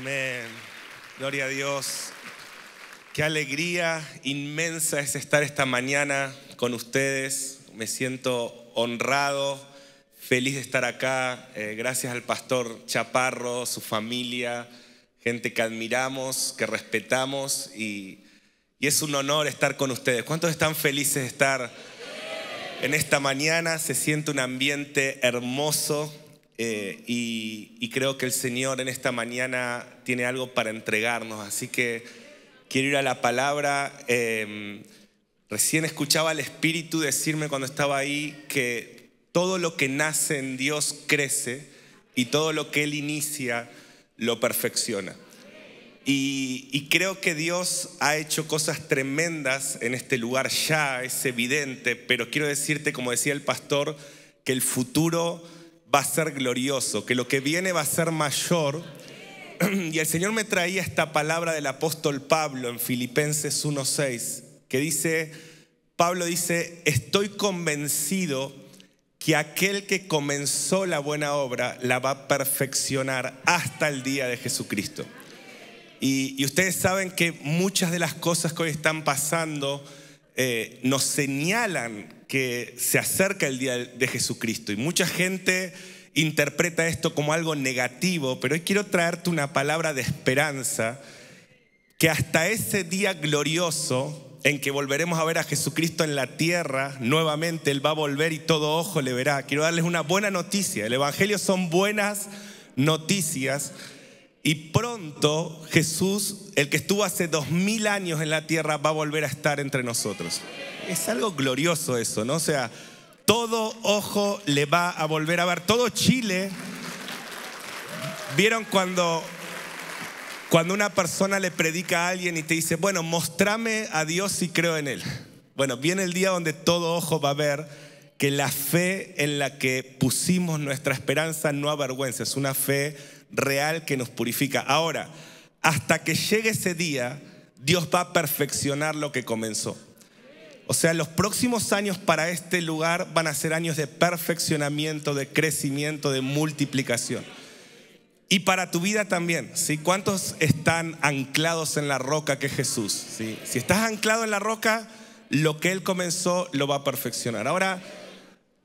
Amén. Gloria a Dios. Qué alegría inmensa es estar esta mañana con ustedes. Me siento honrado, feliz de estar acá. Eh, gracias al pastor Chaparro, su familia, gente que admiramos, que respetamos y, y es un honor estar con ustedes. ¿Cuántos están felices de estar en esta mañana? Se siente un ambiente hermoso. Eh, y, creo que el Señor en esta mañana tiene algo para entregarnos. Así que quiero ir a la palabra. Eh, recién escuchaba al Espíritu decirme cuando estaba ahí que todo lo que nace en Dios crece y todo lo que Él inicia lo perfecciona. Y creo que Dios ha hecho cosas tremendas en este lugar ya, es evidente, pero quiero decirte, como decía el pastor, que el futuro va a ser glorioso, que lo que viene va a ser mayor. Y el Señor me traía esta palabra del apóstol Pablo en Filipenses 1:6, que dice, Pablo dice, estoy convencido que aquel que comenzó la buena obra la va a perfeccionar hasta el día de Jesucristo. Y, ustedes saben que muchas de las cosas que hoy están pasando eh, nos señalan que se acerca el día de Jesucristo. Y mucha gente interpreta esto como algo negativo, pero hoy quiero traerte una palabra de esperanza, que hasta ese día glorioso en que volveremos a ver a Jesucristo en la tierra, nuevamente Él va a volver y todo ojo le verá. Quiero darles una buena noticia. El Evangelio son buenas noticias. Y pronto Jesús, el que estuvo hace dos mil años en la tierra, va a volver a estar entre nosotros. Es algo glorioso eso, ¿no? O sea, todo ojo le va a volver a ver. Todo Chile. ¿Vieron cuando, cuando una persona le predica a alguien y te dice, bueno, mostrame a Dios si creo en Él? Bueno, viene el día donde todo ojo va a ver que la fe en la que pusimos nuestra esperanza no avergüenza, es una fe real que nos purifica. Ahora, hasta que llegue ese día, Dios va a perfeccionar lo que comenzó. O sea, los próximos años para este lugar van a ser años de perfeccionamiento, de crecimiento, de multiplicación. Y para tu vida también, ¿sí? ¿Cuántos están anclados en la roca que es Jesús? Si estás anclado en la roca, lo que Él comenzó lo va a perfeccionar. Ahora,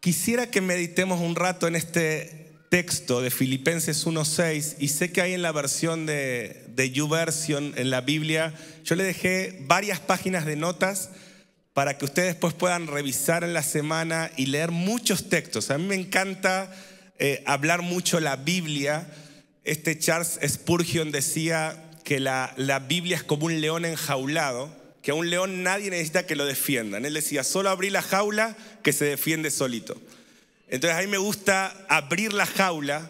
quisiera que meditemos un rato en este texto de Filipenses 1.6 y sé que hay en la versión de, de YouVersion en la Biblia, yo le dejé varias páginas de notas para que ustedes después puedan revisar en la semana y leer muchos textos. A mí me encanta eh, hablar mucho la Biblia. Este Charles Spurgeon decía que la, la Biblia es como un león enjaulado, que a un león nadie necesita que lo defiendan. Él decía, solo abrí la jaula que se defiende solito. Entonces a mí me gusta abrir la jaula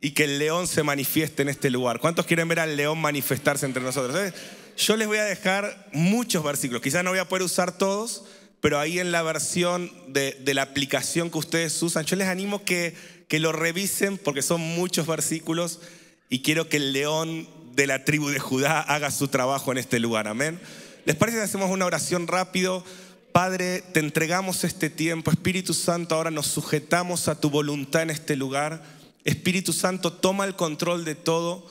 y que el león se manifieste en este lugar. ¿Cuántos quieren ver al león manifestarse entre nosotros? Yo les voy a dejar muchos versículos, quizás no voy a poder usar todos, pero ahí en la versión de, de la aplicación que ustedes usan, yo les animo que, que lo revisen porque son muchos versículos y quiero que el león de la tribu de Judá haga su trabajo en este lugar. Amén. ¿Les parece que hacemos una oración rápido? Padre, te entregamos este tiempo. Espíritu Santo, ahora nos sujetamos a tu voluntad en este lugar. Espíritu Santo, toma el control de todo.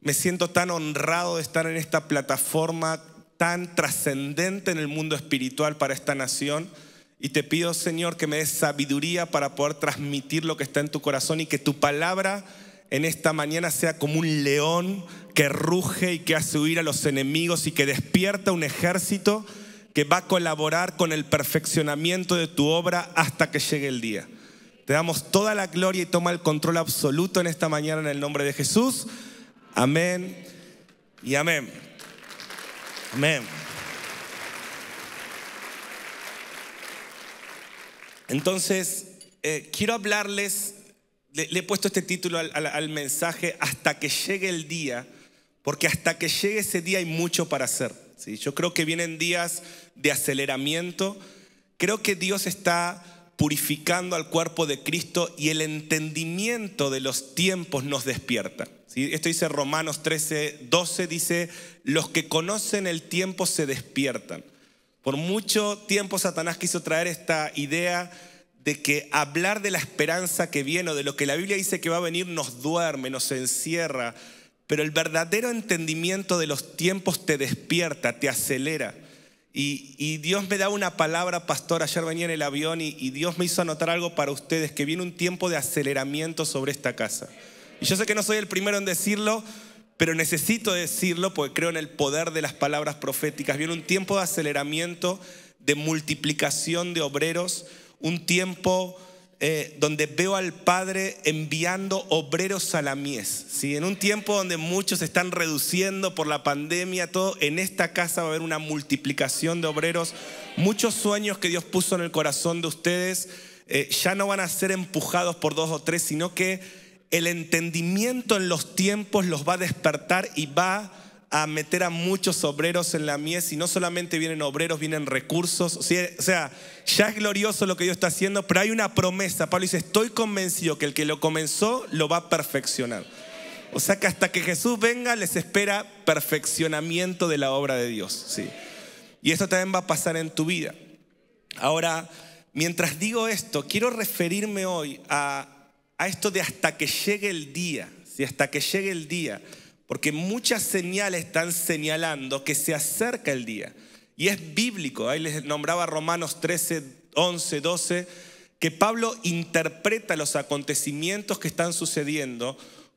Me siento tan honrado de estar en esta plataforma tan trascendente en el mundo espiritual para esta nación. Y te pido, Señor, que me des sabiduría para poder transmitir lo que está en tu corazón y que tu palabra en esta mañana sea como un león que ruge y que hace huir a los enemigos y que despierta un ejército que va a colaborar con el perfeccionamiento de tu obra hasta que llegue el día. Te damos toda la gloria y toma el control absoluto en esta mañana en el nombre de Jesús. Amén y amén. Amén. Entonces, eh, quiero hablarles, le, he puesto este título al mensaje, hasta que llegue el día, porque hasta que llegue ese día hay mucho para hacer. Yo creo que vienen días de aceleramiento, creo que Dios está purificando al cuerpo de Cristo y el entendimiento de los tiempos nos despierta. Esto dice Romanos 13, 12, dice, los que conocen el tiempo se despiertan. Por mucho tiempo Satanás quiso traer esta idea de que hablar de la esperanza que viene o de lo que la Biblia dice que va a venir nos duerme, nos encierra, pero el verdadero entendimiento de los tiempos te despierta, te acelera. Y, Dios me da una palabra, pastor, ayer venía en el avión y, y Dios me hizo anotar algo para ustedes, que viene un tiempo de aceleramiento sobre esta casa. Y yo sé que no soy el primero en decirlo, pero necesito decirlo porque creo en el poder de las palabras proféticas. Viene un tiempo de aceleramiento, de multiplicación de obreros, un tiempo eh, donde veo al Padre enviando obreros a la mies. ¿sí? En un tiempo donde muchos están reduciendo por la pandemia, todo, en esta casa va a haber una multiplicación de obreros. Muchos sueños que Dios puso en el corazón de ustedes eh, ya no van a ser empujados por dos o tres, sino que el entendimiento en los tiempos los va a despertar y va a meter a muchos obreros en la mies y no solamente vienen obreros, vienen recursos. O sea, ya es glorioso lo que Dios está haciendo, pero hay una promesa. Pablo dice, estoy convencido que el que lo comenzó lo va a perfeccionar. O sea que hasta que Jesús venga les espera perfeccionamiento de la obra de Dios. Sí. Y esto también va a pasar en tu vida. Ahora, mientras digo esto, quiero referirme hoy a, a esto de hasta que llegue el día. ¿sí? Hasta que llegue el día. Porque muchas señales están señalando que se acerca el día. Y es bíblico. Ahí les nombraba Romanos 13, 11, 12, que Pablo interpreta los acontecimientos que están sucediendo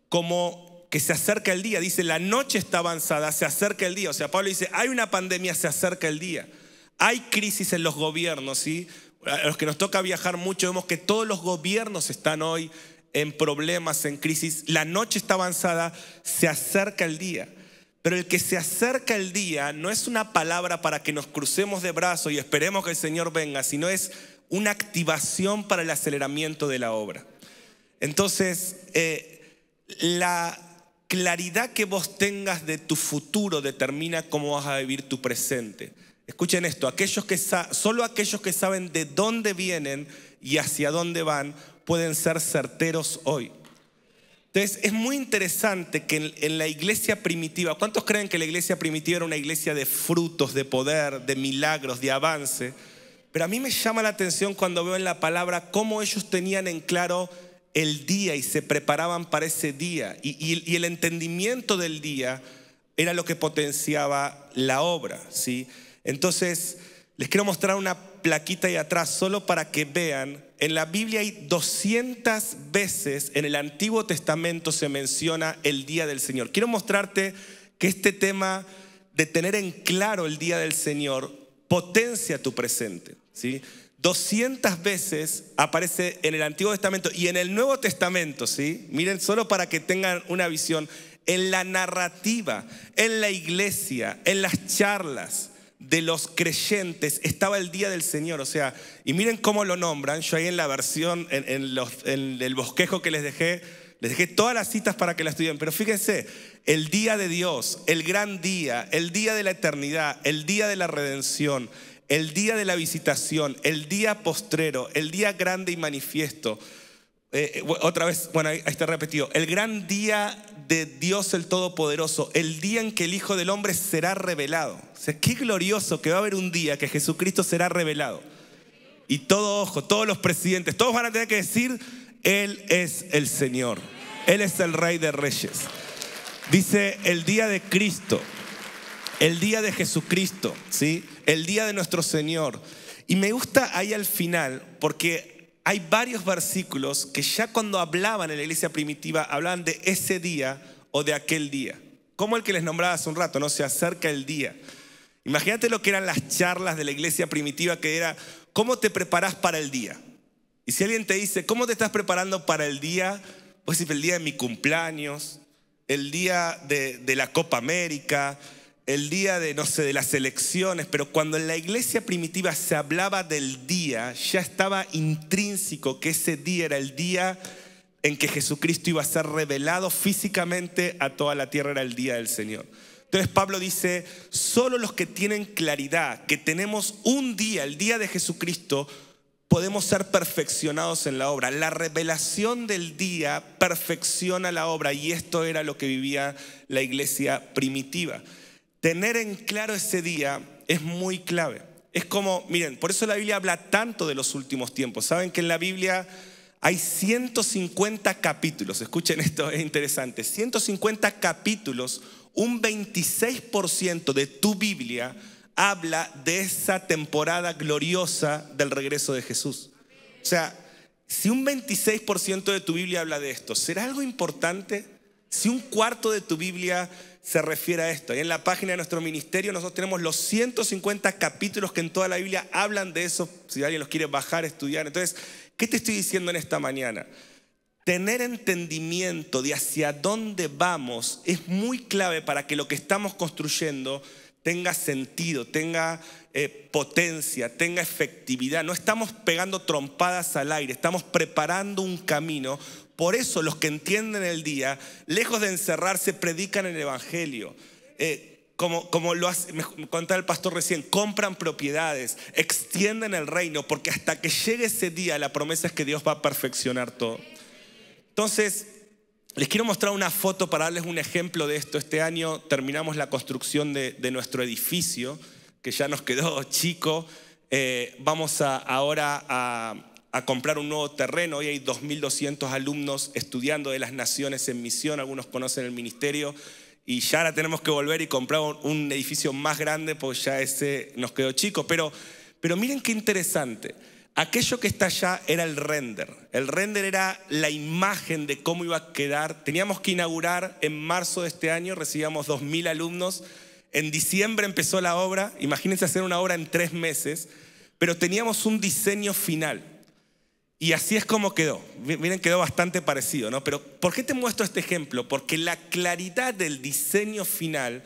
como que se acerca el día. Dice, la noche está avanzada, se acerca el día. O sea, Pablo dice, hay una pandemia, se acerca el día. Hay crisis en los gobiernos, ¿sí? A los que nos toca viajar mucho, vemos que todos los gobiernos están hoy en problemas, en crisis. La noche está avanzada, se acerca el día. Pero el que se acerca el día no es una palabra para que nos crucemos de brazos y esperemos que el Señor venga, sino es una activación para el aceleramiento de la obra. Entonces, eh, la claridad que vos tengas de tu futuro determina cómo vas a vivir tu presente. Escuchen esto, aquellos que solo aquellos que saben de dónde vienen y hacia dónde van pueden ser certeros hoy. Entonces, es muy interesante que en, la iglesia primitiva, ¿cuántos creen que la iglesia primitiva era una iglesia de frutos, de poder, de milagros, de avance? Pero a mí me llama la atención cuando veo en la palabra cómo ellos tenían en claro el día y se preparaban para ese día. Y, el entendimiento del día era lo que potenciaba la obra. ¿sí? Entonces, les quiero mostrar una plaquita ahí atrás solo para que vean en la Biblia hay 200 veces en el Antiguo Testamento se menciona el día del Señor. Quiero mostrarte que este tema de tener en claro el día del Señor potencia tu presente. ¿sí? 200 veces aparece en el Antiguo Testamento y en el Nuevo Testamento, ¿sí? Miren, solo para que tengan una visión, en la narrativa, en la iglesia, en las charlas, de los creyentes estaba el día del Señor. O sea, y miren cómo lo nombran. Yo ahí en la versión, en, el bosquejo que les dejé, les dejé todas las citas para que la estudien. Pero fíjense, el día de Dios, el gran día, el día de la eternidad, el día de la redención, el día de la visitación, el día postrero, el día grande y manifiesto. Eh, eh, otra vez, bueno, ahí está repetido. El gran día de Dios el Todopoderoso, el día en que el Hijo del Hombre será revelado. O sea, qué glorioso que va a haber un día que Jesucristo será revelado. Y todo ojo, todos los presidentes, todos van a tener que decir, Él es el Señor. Él es el Rey de Reyes. Dice el día de Cristo, el día de Jesucristo, ¿sí? El día de nuestro Señor. Y me gusta ahí al final, porque hay varios versículos que ya cuando hablaban en la iglesia primitiva hablaban de ese día o de aquel día. Como el que les nombraba hace un rato, no se acerca el día. Imagínate lo que eran las charlas de la iglesia primitiva, que era, ¿cómo te preparas para el día? Y si alguien te dice, ¿cómo te estás preparando para el día? Pues el día de mi cumpleaños, el día de, de la Copa América, el día de, no sé, de las elecciones, pero cuando en la iglesia primitiva se hablaba del día, ya estaba intrínseco que ese día era el día en que Jesucristo iba a ser revelado físicamente a toda la tierra, era el día del Señor. Entonces Pablo dice, solo los que tienen claridad, que tenemos un día, el día de Jesucristo, podemos ser perfeccionados en la obra. La revelación del día perfecciona la obra y esto era lo que vivía la iglesia primitiva. Tener en claro ese día es muy clave. Es como, miren, por eso la Biblia habla tanto de los últimos tiempos. Saben que en la Biblia hay 150 capítulos, escuchen esto, es interesante, 150 capítulos, un 26% de tu Biblia habla de esa temporada gloriosa del regreso de Jesús. O sea, si un 26% de tu Biblia habla de esto, ¿será algo importante? Si un cuarto de tu Biblia se refiere a esto. Y en la página de nuestro ministerio nosotros tenemos los 150 capítulos que en toda la Biblia hablan de eso, si alguien los quiere bajar, estudiar. Entonces, ¿qué te estoy diciendo en esta mañana? Tener entendimiento de hacia dónde vamos es muy clave para que lo que estamos construyendo tenga sentido, tenga eh, potencia, tenga efectividad. No estamos pegando trompadas al aire, estamos preparando un camino. Por eso los que entienden el día, lejos de encerrarse, predican el Evangelio. Eh, como, como, lo hace, me contaba el pastor recién, compran propiedades, extienden el reino, porque hasta que llegue ese día la promesa es que Dios va a perfeccionar todo. Entonces, les quiero mostrar una foto para darles un ejemplo de esto. Este año terminamos la construcción de, nuestro edificio, que ya nos quedó chico. Eh, vamos ahora a, comprar un nuevo terreno. Hoy hay 2.200 alumnos estudiando de las naciones en misión. Algunos conocen el ministerio. Y ya ahora tenemos que volver y comprar un, edificio más grande, porque ya ese nos quedó chico. Pero, pero miren qué interesante. Aquello que está allá era el render. El render era la imagen de cómo iba a quedar. Teníamos que inaugurar en marzo de este año, recibíamos 2.000 alumnos. En diciembre empezó la obra, imagínense hacer una obra en tres meses, pero teníamos un diseño final. Y así es como quedó. Miren, quedó bastante parecido, ¿no? Pero ¿por qué te muestro este ejemplo? Porque la claridad del diseño final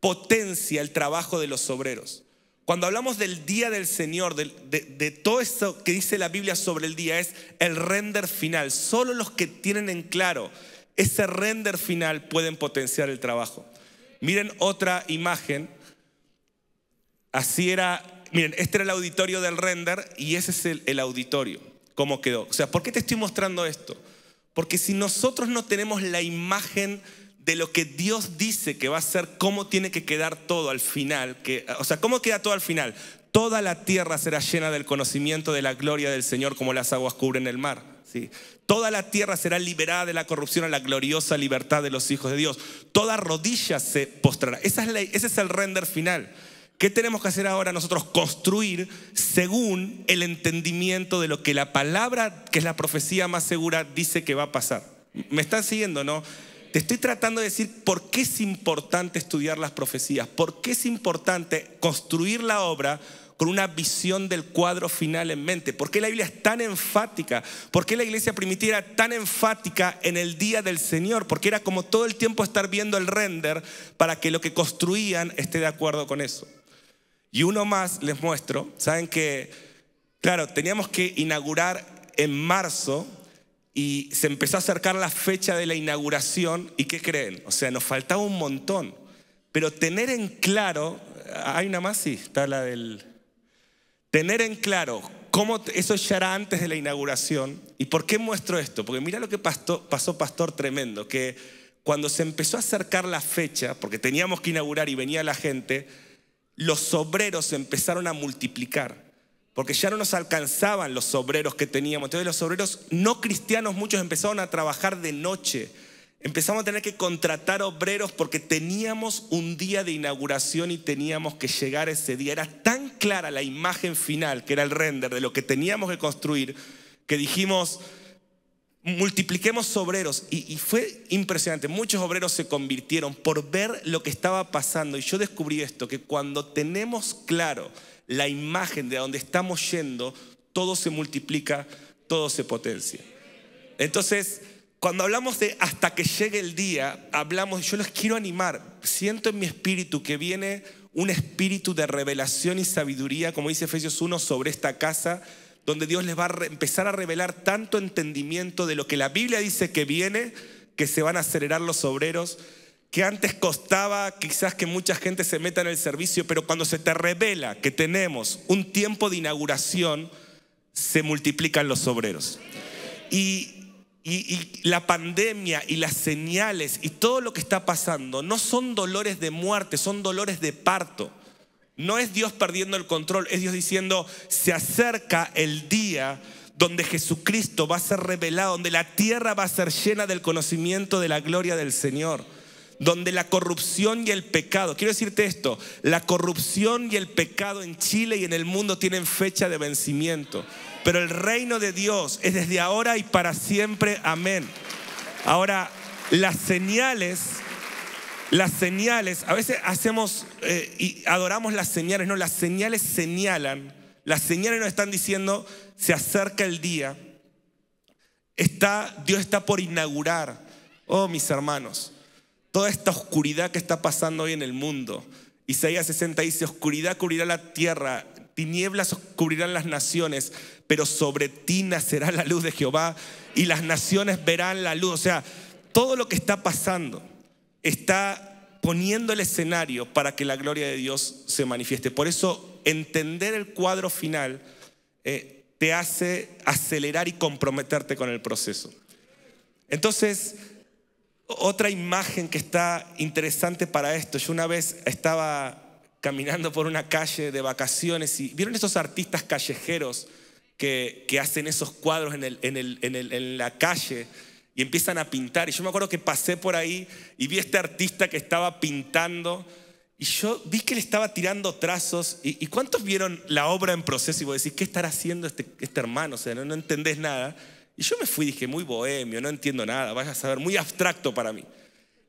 potencia el trabajo de los obreros. Cuando hablamos del día del Señor, de, todo eso que dice la Biblia sobre el día, es el render final. Solo los que tienen en claro ese render final pueden potenciar el trabajo. Miren otra imagen. Así era, miren, este era el auditorio del render y ese es el, el auditorio. ¿Cómo quedó? O sea, ¿por qué te estoy mostrando esto? Porque si nosotros no tenemos la imagen de lo que Dios dice que va a ser, cómo tiene que quedar todo al final. Que, o sea, ¿cómo queda todo al final? Toda la tierra será llena del conocimiento de la gloria del Señor como las aguas cubren el mar. ¿sí? Toda la tierra será liberada de la corrupción a la gloriosa libertad de los hijos de Dios. Toda rodilla se postrará. Esa es ese es el render final. ¿Qué tenemos que hacer ahora nosotros? Construir según el entendimiento de lo que la palabra, que es la profecía más segura, dice que va a pasar. ¿Me están siguiendo, no? Te estoy tratando de decir por qué es importante estudiar las profecías, por qué es importante construir la obra con una visión del cuadro final en mente. ¿Por qué la Biblia es tan enfática? ¿Por qué la iglesia primitiva era tan enfática en el día del Señor? Porque era como todo el tiempo estar viendo el render para que lo que construían esté de acuerdo con eso. Y uno más les muestro, saben que, claro, teníamos que inaugurar en marzo y se empezó a acercar la fecha de la inauguración y ¿qué creen? O sea, nos faltaba un montón. Pero tener en claro, hay una más, sí, está la del... Tener en claro cómo eso ya era antes de la inauguración. ¿Y por qué muestro esto? Porque mira lo que pasó, pasó Pastor Tremendo, que cuando se empezó a acercar la fecha, porque teníamos que inaugurar y venía la gente, los obreros empezaron a multiplicar porque ya no nos alcanzaban los obreros que teníamos. Entonces los obreros no cristianos, muchos empezaron a trabajar de noche. Empezamos a tener que contratar obreros porque teníamos un día de inauguración y teníamos que llegar ese día. Era tan clara la imagen final, que era el render de lo que teníamos que construir, que dijimos, multipliquemos obreros. Y, y, fue impresionante. Muchos obreros se convirtieron por ver lo que estaba pasando. Y yo descubrí esto, que cuando tenemos claro la imagen de a donde estamos yendo, todo se multiplica, todo se potencia. Entonces, cuando hablamos de hasta que llegue el día, hablamos, yo les quiero animar, siento en mi espíritu que viene un espíritu de revelación y sabiduría, como dice Efesios 1, sobre esta casa, donde Dios les va a empezar a revelar tanto entendimiento de lo que la Biblia dice que viene, que se van a acelerar los obreros, que antes costaba quizás que mucha gente se meta en el servicio, pero cuando se te revela que tenemos un tiempo de inauguración, se multiplican los obreros. Y, la pandemia y las señales y todo lo que está pasando no son dolores de muerte, son dolores de parto. No es Dios perdiendo el control, es Dios diciendo, se acerca el día donde Jesucristo va a ser revelado, donde la tierra va a ser llena del conocimiento de la gloria del Señor, donde la corrupción y el pecado, quiero decirte esto, la corrupción y el pecado en Chile y en el mundo tienen fecha de vencimiento, pero el reino de Dios es desde ahora y para siempre, amén. Ahora, las señales las señales, a veces hacemos eh, y adoramos las señales, no, las señales señalan, las señales nos están diciendo, se acerca el día, está, Dios está por inaugurar, oh mis hermanos, toda esta oscuridad que está pasando hoy en el mundo. Isaías 60 dice, oscuridad cubrirá la tierra, tinieblas cubrirán las naciones, pero sobre ti nacerá la luz de Jehová y las naciones verán la luz. O sea, todo lo que está pasando está poniendo el escenario para que la gloria de Dios se manifieste. Por eso entender el cuadro final eh, te hace acelerar y comprometerte con el proceso. Entonces, otra imagen que está interesante para esto, yo una vez estaba caminando por una calle de vacaciones y vieron esos artistas callejeros que, hacen esos cuadros en la calle y empiezan a pintar. Y yo me acuerdo que pasé por ahí y vi a este artista que estaba pintando y yo vi que le estaba tirando trazos. ¿Y, cuántos vieron la obra en proceso y vos decís, ¿qué estará haciendo este, este hermano? O sea, no, no, entendés nada. Y yo me fui, dije, muy bohemio, no entiendo nada, vaya a saber, muy abstracto para mí.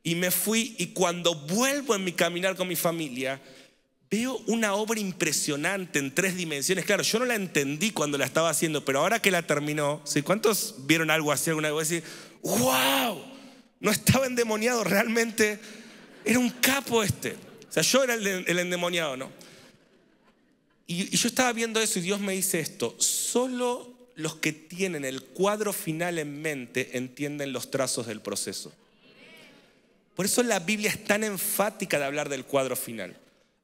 Y me fui y cuando vuelvo en mi caminar con mi familia, veo una obra impresionante en tres dimensiones. Claro, yo no la entendí cuando la estaba haciendo, pero ahora que la terminó, ¿sí? ¿cuántos vieron algo así alguna vez? Decir, wow, no estaba endemoniado, realmente era un capo este. O sea, yo era el, endemoniado, ¿no? Y, y yo estaba viendo eso y Dios me dice esto, solo los que tienen el cuadro final en mente entienden los trazos del proceso. Por eso la Biblia es tan enfática de hablar del cuadro final.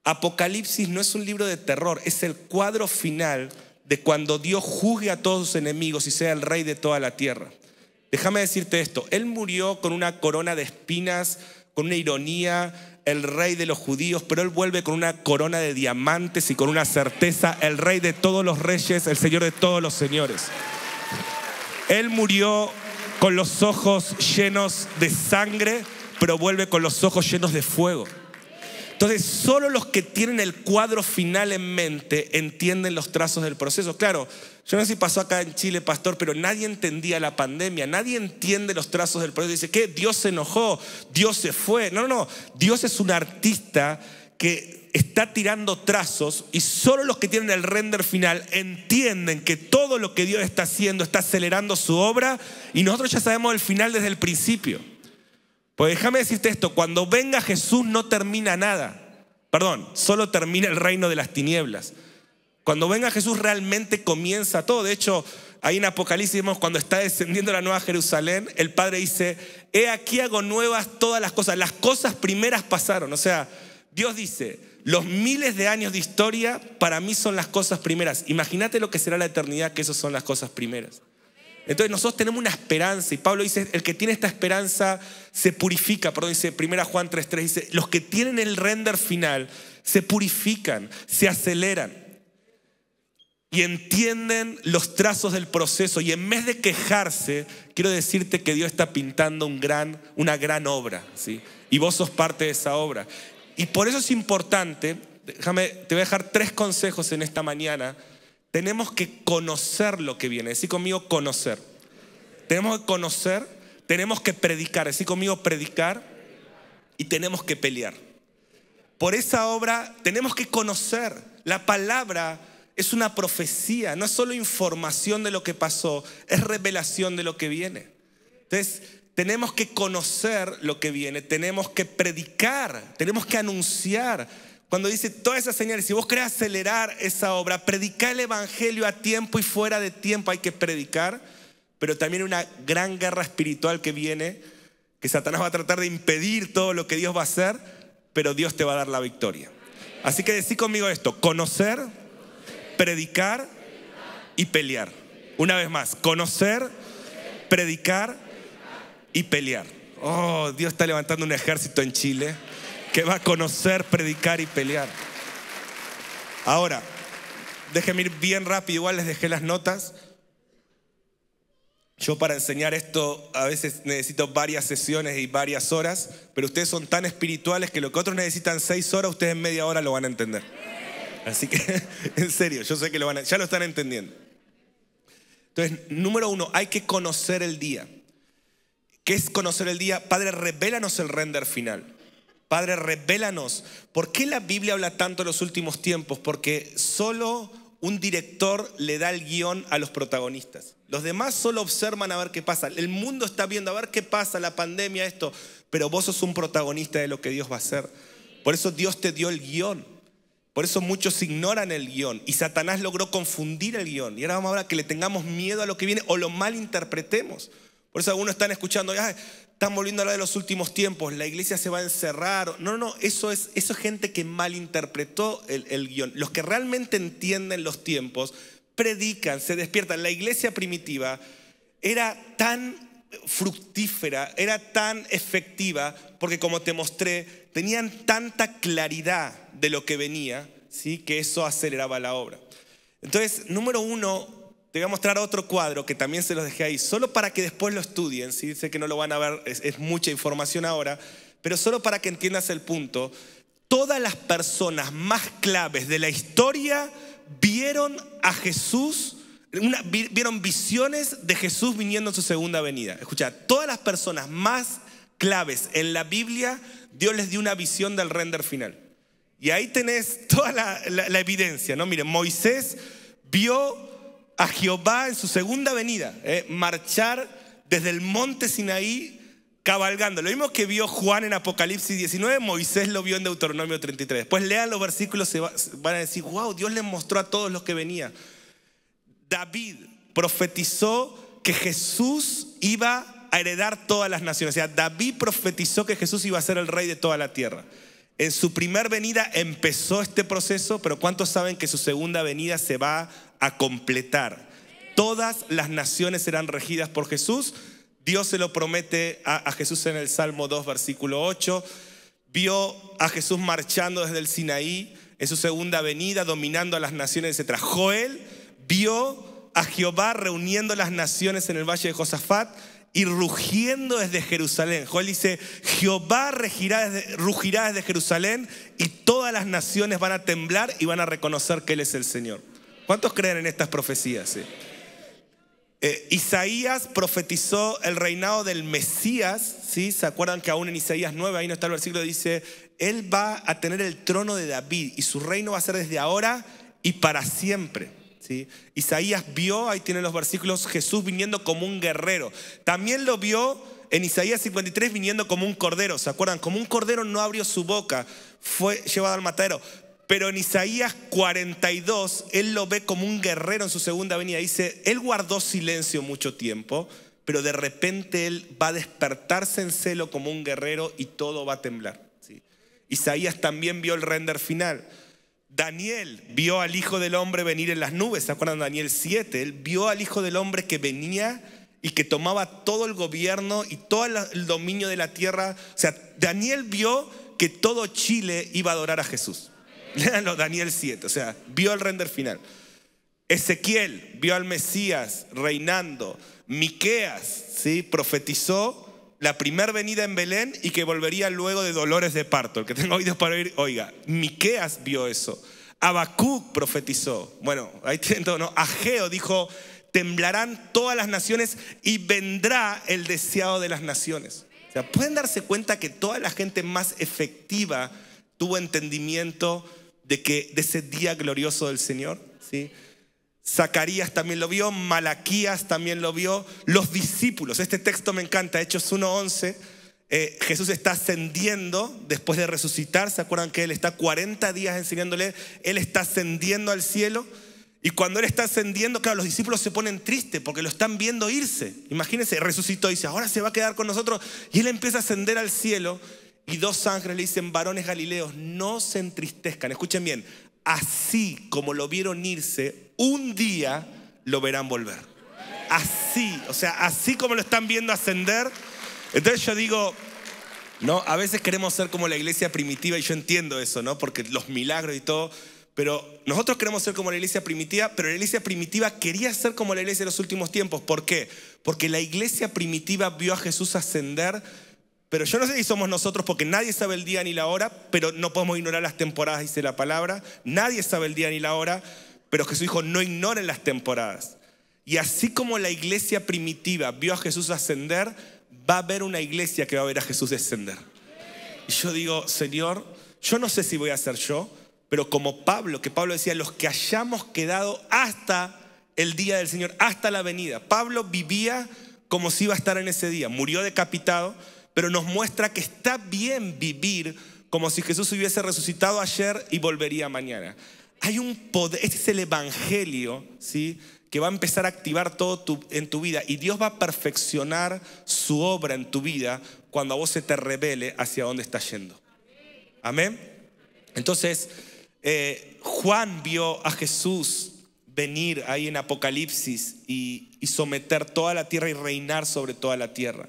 Apocalipsis no es un libro de terror, es el cuadro final de cuando Dios juzgue a todos sus enemigos y sea el rey de toda la tierra. Déjame decirte esto, Él murió con una corona de espinas, con una ironía, el rey de los judíos, pero Él vuelve con una corona de diamantes y con una certeza, el rey de todos los reyes, el Señor de todos los señores. Él murió con los ojos llenos de sangre, pero vuelve con los ojos llenos de fuego. Entonces, solo los que tienen el cuadro final en mente entienden los trazos del proceso. Claro, yo no sé si pasó acá en Chile, pastor, pero nadie entendía la pandemia, nadie entiende los trazos del proceso. Dice, ¿qué? Dios se enojó, Dios se fue. No, no, no, Dios es un artista que está tirando trazos y solo los que tienen el render final entienden que todo lo que Dios está haciendo está acelerando su obra y nosotros ya sabemos el final desde el principio. Pues déjame decirte esto, cuando venga Jesús no termina nada. Perdón, solo termina el reino de las tinieblas. Cuando venga Jesús realmente comienza todo. De hecho, ahí en Apocalipsis vemos cuando está descendiendo la nueva Jerusalén, el Padre dice, he aquí hago nuevas todas las cosas. Las cosas primeras pasaron. O sea, Dios dice, los miles de años de historia para mí son las cosas primeras. Imagínate lo que será la eternidad, que esas son las cosas primeras. Entonces nosotros tenemos una esperanza y Pablo dice, el que tiene esta esperanza se purifica, perdón, dice 1 Juan 3.3, dice, los que tienen el render final se purifican, se aceleran y entienden los trazos del proceso y en vez de quejarse, quiero decirte que Dios está pintando una gran obra, ¿sí? Y vos sos parte de esa obra. Y por eso es importante, déjame, te voy a dejar tres consejos en esta mañana tenemos que conocer lo que viene. Decir conmigo conocer. Tenemos que conocer, tenemos que predicar. Decir conmigo predicar y tenemos que pelear. Por esa obra tenemos que conocer. La palabra es una profecía, no es solo información de lo que pasó, es revelación de lo que viene. Entonces, tenemos que conocer lo que viene, tenemos que predicar, tenemos que anunciar cuando dice todas esas señales, si vos querés acelerar esa obra, predicar el Evangelio a tiempo y fuera de tiempo hay que predicar, pero también una gran guerra espiritual que viene, que Satanás va a tratar de impedir todo lo que Dios va a hacer, pero Dios te va a dar la victoria. Así que decí conmigo esto, conocer, predicar y pelear. Una vez más, conocer, predicar y pelear. Oh, Dios está levantando un ejército en Chile que va a conocer, predicar y pelear. Ahora, déjenme ir bien rápido, igual les dejé las notas. Yo para enseñar esto a veces necesito varias sesiones y varias horas, pero ustedes son tan espirituales que lo que otros necesitan seis horas, ustedes en media hora lo van a entender. Así que, en serio, yo sé que lo van a, ya lo están entendiendo. Entonces, número uno, hay que conocer el día. ¿Qué es conocer el día? Padre, revélanos el render final. Padre, revélanos. ¿Por qué la Biblia habla tanto en los últimos tiempos? Porque solo un director le da el guion a los protagonistas. Los demás solo observan a ver qué pasa. El mundo está viendo a ver qué pasa, la pandemia, esto. Pero vos sos un protagonista de lo que Dios va a hacer. Por eso Dios te dio el guion. Por eso muchos ignoran el guion. Y Satanás logró confundir el guion. Y ahora vamos a ver que le tengamos miedo a lo que viene o lo malinterpretemos. Por eso algunos están escuchando, están volviendo a hablar de los últimos tiempos, la iglesia se va a encerrar. No, no, eso es, eso es gente que malinterpretó el, el guion. Los que realmente entienden los tiempos predican, se despiertan. La iglesia primitiva era tan fructífera, era tan efectiva, porque como te mostré, tenían tanta claridad de lo que venía, ¿sí? que eso aceleraba la obra. Entonces, número uno, te voy a mostrar otro cuadro que también se los dejé ahí, solo para que después lo estudien. ¿sí? Sé que no lo van a ver, es, mucha información ahora, pero solo para que entiendas el punto. Todas las personas más claves de la historia vieron a Jesús, vieron visiones de Jesús viniendo en su segunda venida. Escucha, todas las personas más claves en la Biblia, Dios les dio una visión del render final. Y ahí tenés toda la, la evidencia, ¿no? Miren, Moisés vio a Jehová en su segunda venida, eh, marchar desde el monte Sinaí cabalgando. Lo mismo que vio Juan en Apocalipsis 19, Moisés lo vio en Deuteronomio 33. Después lean los versículos, van a decir, wow, Dios les mostró a todos los que venían. David profetizó que Jesús iba a heredar todas las naciones. O sea, David profetizó que Jesús iba a ser el rey de toda la tierra. En su primer venida empezó este proceso, pero ¿cuántos saben que su segunda venida se va a completar? Todas las naciones serán regidas por Jesús. Dios se lo promete a, Jesús en el Salmo 2, versículo 8. Vio a Jesús marchando desde el Sinaí en su segunda venida, dominando a las naciones, etc. Joel vio a Jehová reuniendo las naciones en el valle de Josafat y rugiendo desde Jerusalén. Joel dice, Jehová rugirá desde, Jerusalén y todas las naciones van a temblar y van a reconocer que Él es el Señor. ¿Cuántos creen en estas profecías? Eh, Isaías profetizó el reinado del Mesías, ¿sí? ¿Se acuerdan que aún en Isaías 9, ahí no está el versículo, dice, Él va a tener el trono de David y su reino va a ser desde ahora y para siempre. Isaías vio, ahí tienen los versículos, Jesús viniendo como un guerrero. También lo vio en Isaías 53 viniendo como un cordero. ¿Se acuerdan? Como un cordero no abrió su boca, fue llevado al matadero. Pero en Isaías 42, él lo ve como un guerrero en su segunda venida. Dice, él guardó silencio mucho tiempo, pero de repente él va a despertarse en celo como un guerrero y todo va a temblar. Isaías también vio el render final. Daniel vio al Hijo del Hombre venir en las nubes, ¿se acuerdan de Daniel 7? Él vio al Hijo del Hombre que venía y que tomaba todo el gobierno y todo el dominio de la tierra. O sea, Daniel vio que todo Chile iba a adorar a Jesús. Léanlo, Daniel 7, o sea, vio el render final. Ezequiel vio al Mesías reinando. Miqueas, ¿sí? profetizó la primera venida en Belén y que volvería luego de dolores de parto. El que tenga oídos para oír, oiga, Miqueas vio eso. Habacuc profetizó. Bueno, ahí tienen todo, ¿no? Ageo dijo, temblarán todas las naciones y vendrá el deseado de las naciones. O sea, pueden darse cuenta que toda la gente más efectiva tuvo entendimiento de que de ese día glorioso del Señor, ¿sí? Zacarías también lo vio, Malaquías también lo vio, los discípulos. Este texto me encanta, Hechos 1.11. Eh, Jesús está ascendiendo después de resucitar. ¿Se acuerdan que Él está 40 días enseñándole? Él está ascendiendo al cielo. Y cuando Él está ascendiendo, claro, los discípulos se ponen tristes porque lo están viendo irse. Imagínense, resucitó y dice, ahora se va a quedar con nosotros. Y Él empieza a ascender al cielo. Y dos ángeles le dicen, varones galileos, no se entristezcan. Escuchen bien, así como lo vieron irse, un día lo verán volver. Así, o sea, así como lo están viendo ascender. Entonces yo digo, no, a veces queremos ser como la iglesia primitiva y yo entiendo eso, ¿no? Porque los milagros y todo, Pero nosotros queremos ser como la iglesia primitiva, pero la iglesia primitiva quería ser como la iglesia de los últimos tiempos. ¿Por qué? Porque la iglesia primitiva vio a Jesús ascender, pero yo no sé si somos nosotros porque nadie sabe el día ni la hora, pero no podemos ignorar las temporadas, dice la palabra. Nadie sabe el día ni la hora, pero Jesús dijo, no ignoren las temporadas. Y así como la iglesia primitiva vio a Jesús ascender, va a haber una iglesia que va a ver a Jesús descender. Y yo digo, Señor, yo no sé si voy a ser yo, pero como Pablo, que Pablo decía, los que hayamos quedado hasta el día del Señor, hasta la venida. Pablo vivía como si iba a estar en ese día, murió decapitado, pero nos muestra que está bien vivir como si Jesús hubiese resucitado ayer y volvería mañana. Hay un poder, este es el Evangelio, ¿sí? que va a empezar a activar todo en tu vida y Dios va a perfeccionar su obra en tu vida cuando a vos se te revele hacia dónde estás yendo. Amén. Entonces, eh, Juan vio a Jesús venir ahí en Apocalipsis y, y someter toda la tierra y reinar sobre toda la tierra.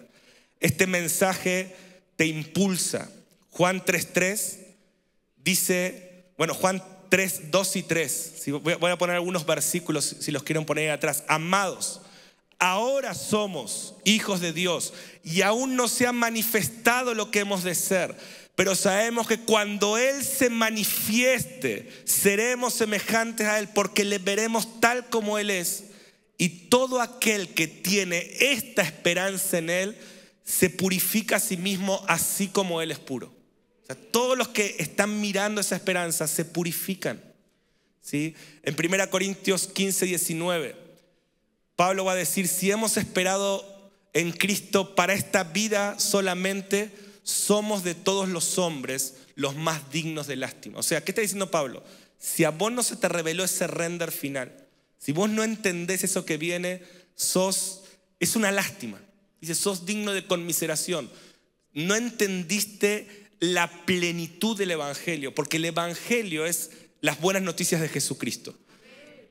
Este mensaje te impulsa. Juan 3.3 dice, bueno, Juan 3, 2 y 3. Voy a poner algunos versículos si los quieren poner atrás. Amados, ahora somos hijos de Dios y aún no se ha manifestado lo que hemos de ser. Pero sabemos que cuando Él se manifieste, seremos semejantes a Él porque le veremos tal como Él es. Y todo aquel que tiene esta esperanza en Él se purifica a sí mismo así como Él es puro todos los que están mirando esa esperanza se purifican. ¿sí? En 1 Corintios 15, 19, Pablo va a decir, si hemos esperado en Cristo para esta vida solamente, somos de todos los hombres los más dignos de lástima. O sea, ¿qué está diciendo Pablo? Si a vos no se te reveló ese render final, si vos no entendés eso que viene, sos, es una lástima. Dice, sos digno de conmiseración. No entendiste la plenitud del Evangelio, porque el Evangelio es las buenas noticias de Jesucristo.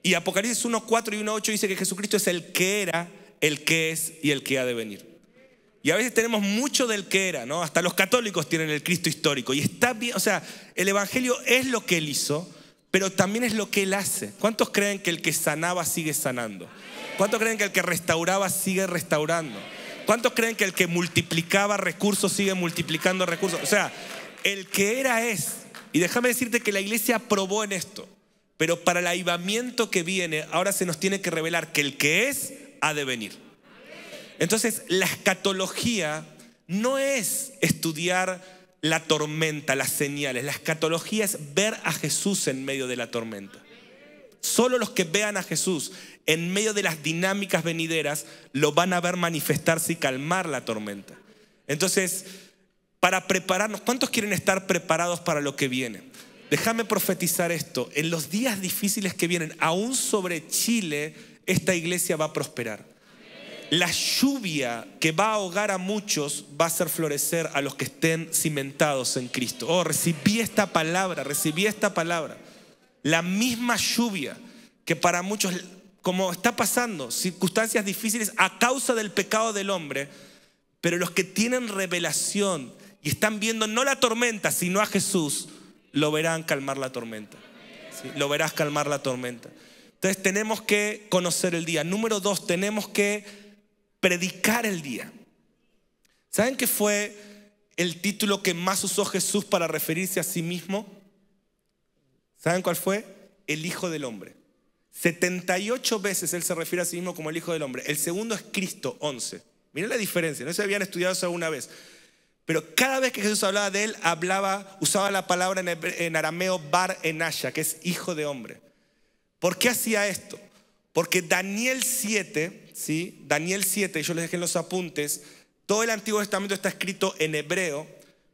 Y Apocalipsis 1.4 y 1.8 dice que Jesucristo es el que era, el que es y el que ha de venir. Y a veces tenemos mucho del que era, ¿no? Hasta los católicos tienen el Cristo histórico. Y está bien, o sea, el Evangelio es lo que Él hizo, pero también es lo que Él hace. ¿Cuántos creen que el que sanaba sigue sanando? ¿Cuántos creen que el que restauraba sigue restaurando? ¿Cuántos creen que el que multiplicaba recursos sigue multiplicando recursos? O sea, el que era es. Y déjame decirte que la iglesia probó en esto. Pero para el avivamiento que viene, ahora se nos tiene que revelar que el que es ha de venir. Entonces, la escatología no es estudiar la tormenta, las señales. La escatología es ver a Jesús en medio de la tormenta. Solo los que vean a Jesús en medio de las dinámicas venideras lo van a ver manifestarse y calmar la tormenta. Entonces, para prepararnos, ¿cuántos quieren estar preparados para lo que viene? Déjame profetizar esto. En los días difíciles que vienen, aún sobre Chile, esta iglesia va a prosperar. La lluvia que va a ahogar a muchos va a hacer florecer a los que estén cimentados en Cristo. Oh, recibí esta palabra, recibí esta palabra la misma lluvia que para muchos, como está pasando, circunstancias difíciles a causa del pecado del hombre, pero los que tienen revelación y están viendo no la tormenta, sino a Jesús, lo verán calmar la tormenta. Lo verás calmar la tormenta. Entonces tenemos que conocer el día. Número dos, tenemos que predicar el día. ¿Saben qué fue el título que más usó Jesús para referirse a sí mismo? ¿Saben cuál fue? El Hijo del Hombre. 78 veces él se refiere a sí mismo como el Hijo del Hombre. El segundo es Cristo, 11. Miren la diferencia, no se habían estudiado eso alguna vez. Pero cada vez que Jesús hablaba de él, hablaba, usaba la palabra en arameo bar enasha, que es hijo de hombre. ¿Por qué hacía esto? Porque Daniel 7, ¿sí? Daniel 7, yo les dejé en los apuntes, todo el Antiguo Testamento está escrito en hebreo,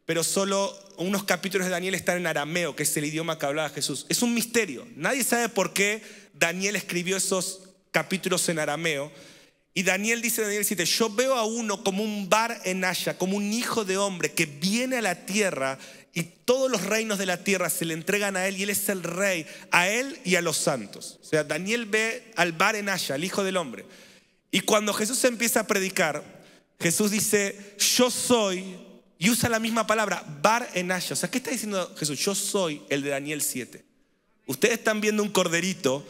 pero solo unos capítulos de Daniel están en arameo, que es el idioma que hablaba Jesús. Es un misterio. Nadie sabe por qué Daniel escribió esos capítulos en arameo. Y Daniel dice, Daniel 7, yo veo a uno como un bar en Asha, como un hijo de hombre que viene a la tierra y todos los reinos de la tierra se le entregan a él y él es el rey, a él y a los santos. O sea, Daniel ve al bar en Asha, el hijo del hombre. Y cuando Jesús empieza a predicar, Jesús dice, yo soy y usa la misma palabra, bar en O sea, ¿qué está diciendo Jesús? Yo soy el de Daniel 7. Ustedes están viendo un corderito,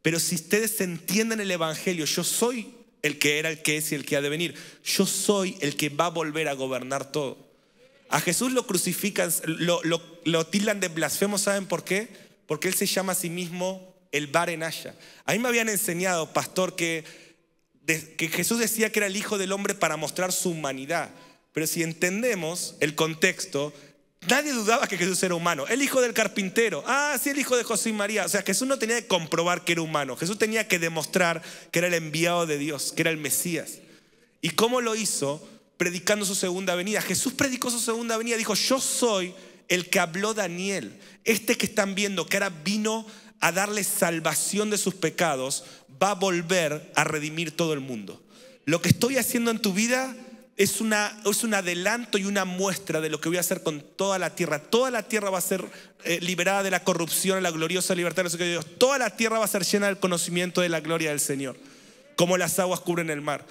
pero si ustedes entienden el Evangelio, yo soy el que era, el que es y el que ha de venir. Yo soy el que va a volver a gobernar todo. A Jesús lo crucifican, lo, lo, tildan de blasfemo, ¿saben por qué? Porque él se llama a sí mismo el Bar en Asha. A mí me habían enseñado, pastor, que Jesús decía que era el Hijo del Hombre para mostrar su humanidad. Pero si entendemos el contexto, Nadie dudaba que Jesús era humano. El hijo del carpintero. Ah, sí, el hijo de José y María. O sea, Jesús no tenía que comprobar que era humano. Jesús tenía que demostrar que era el enviado de Dios, que era el Mesías. ¿Y cómo lo hizo? Predicando su segunda venida. Jesús predicó su segunda venida. Dijo, yo soy el que habló Daniel. Este que están viendo, que ahora vino a darle salvación de sus pecados, va a volver a redimir todo el mundo. Lo que estoy haciendo en tu vida es, una, es un adelanto y una muestra de lo que voy a hacer con toda la tierra. Toda la tierra va a ser eh, liberada de la corrupción, la gloriosa libertad de Dios. Toda la tierra va a ser llena del conocimiento de la gloria del Señor, como las aguas cubren el mar.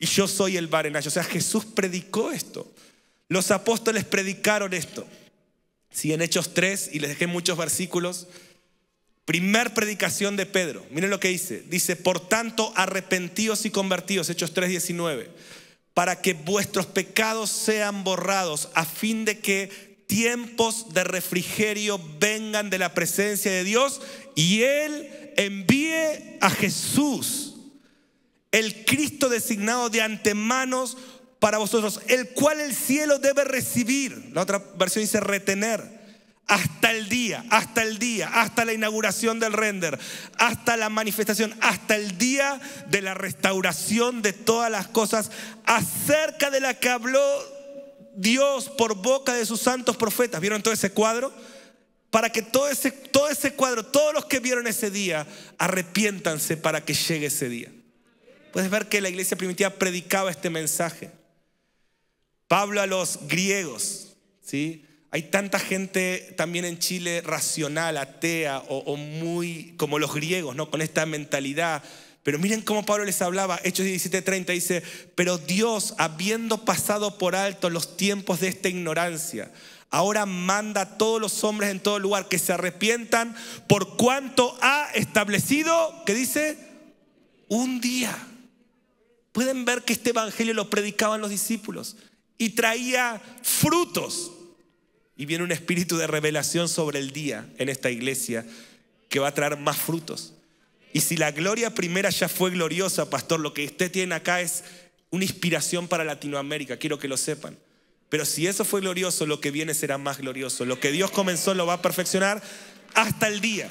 Y yo soy el barenayo. O sea, Jesús predicó esto. Los apóstoles predicaron esto. Si en Hechos 3, y les dejé muchos versículos, primer predicación de Pedro. Miren lo que dice. Dice, por tanto, arrepentidos y convertidos. Hechos 3, 19 para que vuestros pecados sean borrados, a fin de que tiempos de refrigerio vengan de la presencia de Dios y Él envíe a Jesús, el Cristo designado de antemanos para vosotros, el cual el cielo debe recibir. La otra versión dice retener hasta el día, hasta el día, hasta la inauguración del render, hasta la manifestación, hasta el día de la restauración de todas las cosas acerca de la que habló Dios por boca de sus santos profetas. ¿Vieron todo ese cuadro? Para que todo ese, todo ese cuadro, todos los que vieron ese día, arrepiéntanse para que llegue ese día. Puedes ver que la iglesia primitiva predicaba este mensaje. Pablo a los griegos, ¿sí? Hay tanta gente también en Chile racional, atea o, muy como los griegos, ¿no? Con esta mentalidad. Pero miren cómo Pablo les hablaba, Hechos 17:30 dice, pero Dios, habiendo pasado por alto los tiempos de esta ignorancia, ahora manda a todos los hombres en todo lugar que se arrepientan por cuanto ha establecido, ¿qué dice? Un día. Pueden ver que este evangelio lo predicaban los discípulos y traía frutos. Y viene un espíritu de revelación sobre el día en esta iglesia que va a traer más frutos. Y si la gloria primera ya fue gloriosa, pastor, lo que usted tiene acá es una inspiración para Latinoamérica, quiero que lo sepan. Pero si eso fue glorioso, lo que viene será más glorioso. Lo que Dios comenzó lo va a perfeccionar hasta el día.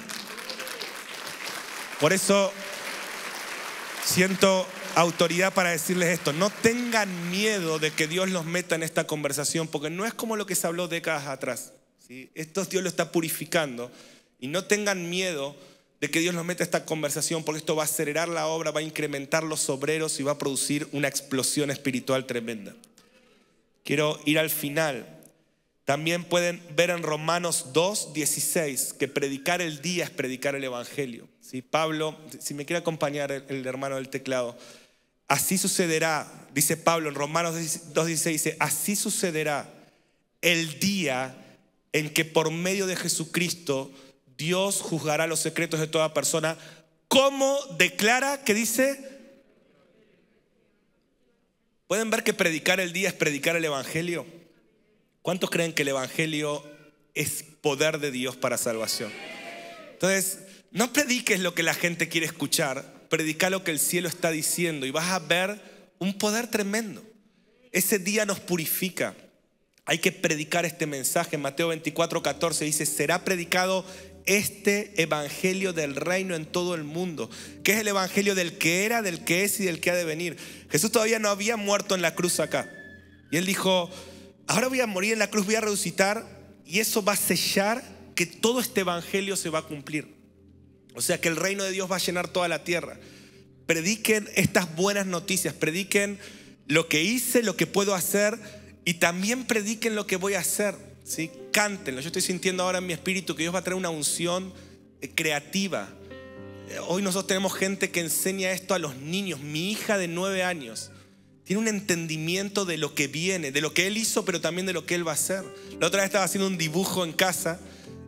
Por eso siento autoridad para decirles esto. No tengan miedo de que Dios los meta en esta conversación, porque no es como lo que se habló décadas atrás. ¿sí? Esto Dios lo está purificando. Y no tengan miedo de que Dios los meta en esta conversación, porque esto va a acelerar la obra, va a incrementar los obreros y va a producir una explosión espiritual tremenda. Quiero ir al final. También pueden ver en Romanos 2, 16 que predicar el día es predicar el Evangelio. ¿Sí? Pablo, si me quiere acompañar el hermano del teclado, Así sucederá, dice Pablo en Romanos 2.16, dice, así sucederá el día en que por medio de Jesucristo Dios juzgará los secretos de toda persona. ¿Cómo declara que dice? ¿Pueden ver que predicar el día es predicar el Evangelio? ¿Cuántos creen que el Evangelio es poder de Dios para salvación? Entonces, no prediques lo que la gente quiere escuchar, predicar lo que el cielo está diciendo y vas a ver un poder tremendo. Ese día nos purifica. Hay que predicar este mensaje. Mateo 24, 14 dice, será predicado este evangelio del reino en todo el mundo, que es el evangelio del que era, del que es y del que ha de venir. Jesús todavía no había muerto en la cruz acá. Y él dijo, ahora voy a morir en la cruz, voy a resucitar y eso va a sellar que todo este evangelio se va a cumplir. O sea que el reino de Dios va a llenar toda la tierra. Prediquen estas buenas noticias, prediquen lo que hice, lo que puedo hacer y también prediquen lo que voy a hacer. ¿sí? Cántenlo. Yo estoy sintiendo ahora en mi espíritu que Dios va a traer una unción eh, creativa. Eh, hoy nosotros tenemos gente que enseña esto a los niños. Mi hija de nueve años tiene un entendimiento de lo que viene, de lo que él hizo, pero también de lo que él va a hacer. La otra vez estaba haciendo un dibujo en casa